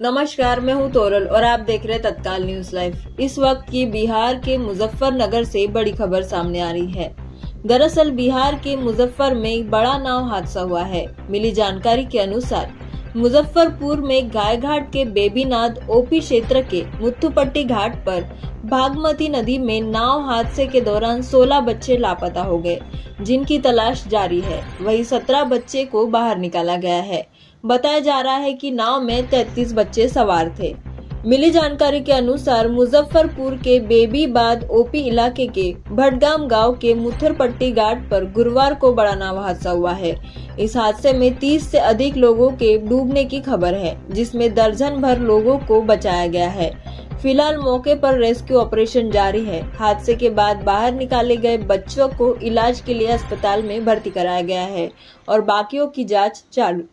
नमस्कार, मैं हूँ तोरल और आप देख रहे तत्काल न्यूज़ लाइव। इस वक्त की बिहार के मुजफ्फरनगर से बड़ी खबर सामने आ रही है। दरअसल बिहार के मुजफ्फर में बड़ा नाव हादसा हुआ है। मिली जानकारी के अनुसार मुजफ्फरपुर में गायघाट के बेबीनाथ ओपी क्षेत्र के मुथुपट्टी घाट पर भागमती नदी में नाव हादसे के दौरान 16 बच्चे लापता हो गए, जिनकी तलाश जारी है। वही 17 बच्चे को बाहर निकाला गया है। बताया जा रहा है कि नाव में 33 बच्चे सवार थे। मिली जानकारी के अनुसार मुजफ्फरपुर के बेबीबाद ओपी इलाके के भटगाम गाँव के मुथरपट्टी घाट पर गुरुवार को बड़ा नाव हादसा हुआ है। इस हादसे में 30 से अधिक लोगों के डूबने की खबर है, जिसमें दर्जन भर लोगों को बचाया गया है। फ़िलहाल मौके पर रेस्क्यू ऑपरेशन जारी है। हादसे के बाद बाहर निकाले गए बच्चों को इलाज के लिए अस्पताल में भर्ती कराया गया है और बाकियों की जाँच चालू